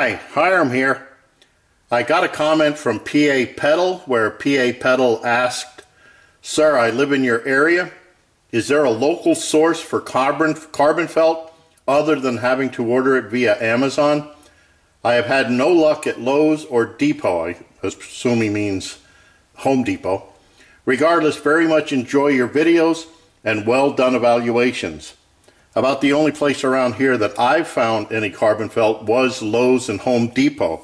Hi, Hiram here. I got a comment from PA Pedal where PA Pedal asked, Sir, I live in your area. Is there a local source for carbon, carbon felt other than having to order it via Amazon? I have had no luck at Lowe's or Depot. I assume he means Home Depot. Regardless, very much enjoy your videos and well done evaluations. About the only place around here that I've found any carbon felt was Lowe's and Home Depot.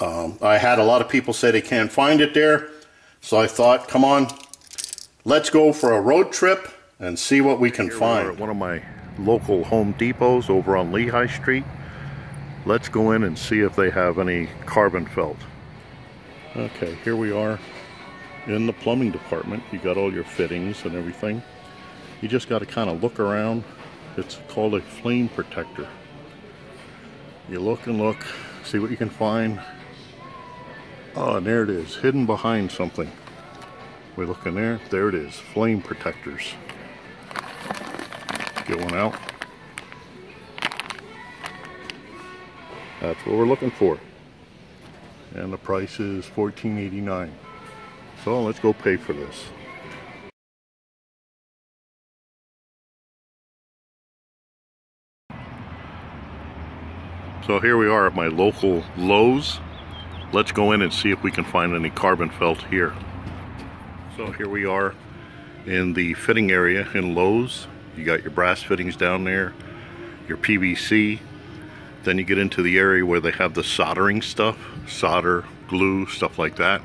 Um, I had a lot of people say they can't find it there, so I thought, come on, let's go for a road trip and see what we can here find. We one of my local Home Depots over on Lehigh Street. Let's go in and see if they have any carbon felt. Okay, here we are in the plumbing department. You got all your fittings and everything. You just got to kind of look around. It's called a flame protector. You look and look, see what you can find. Oh, and there it is, hidden behind something. We look in there, there it is, flame protectors. Get one out. That's what we're looking for. And the price is $14.89. So let's go pay for this. So here we are at my local Lowe's. Let's go in and see if we can find any carbon felt here. So here we are in the fitting area in Lowe's. You got your brass fittings down there, your PVC. Then you get into the area where they have the soldering stuff, solder, glue, stuff like that.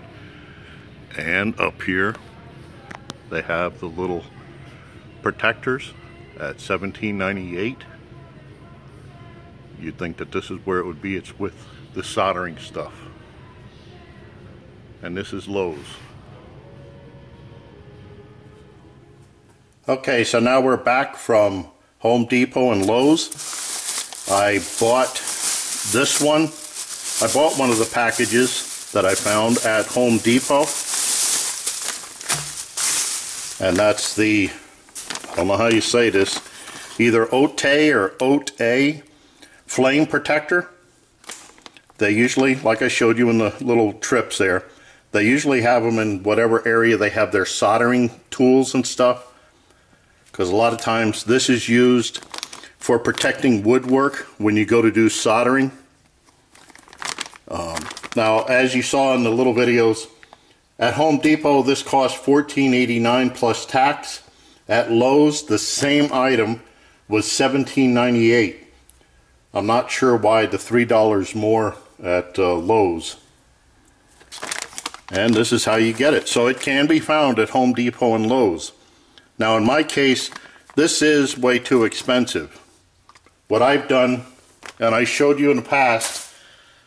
And up here, they have the little protectors at 17.98. You'd think that this is where it would be. It's with the soldering stuff. And this is Lowe's. Okay, so now we're back from Home Depot and Lowe's. I bought this one. I bought one of the packages that I found at Home Depot. And that's the, I don't know how you say this, either Ote or Oat A flame protector. They usually, like I showed you in the little trips there, they usually have them in whatever area they have their soldering tools and stuff. Because a lot of times this is used for protecting woodwork when you go to do soldering. Um, now, as you saw in the little videos, at Home Depot this cost $14.89 plus tax. At Lowe's, the same item was $17.98. I'm not sure why the $3 more at uh, Lowe's. And this is how you get it. So it can be found at Home Depot and Lowe's. Now in my case, this is way too expensive. What I've done, and I showed you in the past,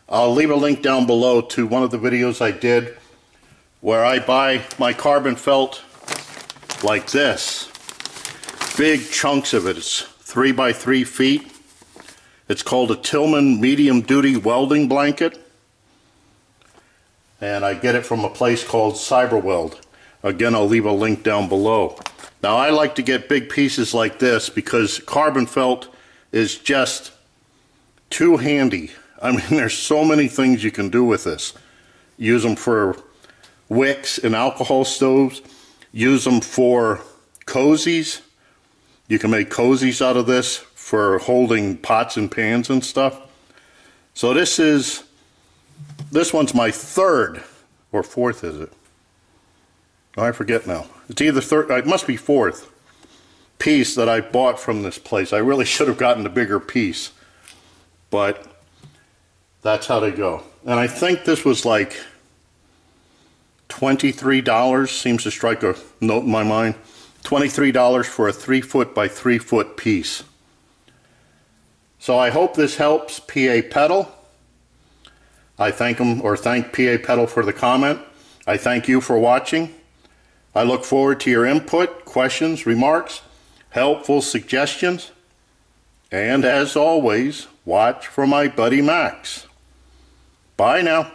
I'll leave a link down below to one of the videos I did where I buy my carbon felt like this. Big chunks of it. It's three by three feet. It's called a Tillman medium duty welding blanket. And I get it from a place called Cyberweld. Again, I'll leave a link down below. Now I like to get big pieces like this because carbon felt is just too handy. I mean, there's so many things you can do with this. Use them for wicks and alcohol stoves. Use them for cozies. You can make cozies out of this for holding pots and pans and stuff. So this is, this one's my third, or fourth is it? Oh, I forget now. It's either third, it must be fourth piece that I bought from this place. I really should have gotten the bigger piece, but that's how they go. And I think this was like $23, seems to strike a note in my mind. $23 for a three foot by three foot piece. So I hope this helps PA Pedal. I thank him or thank PA Pedal for the comment. I thank you for watching. I look forward to your input, questions, remarks, helpful suggestions. And as always, watch for my buddy Max. Bye now.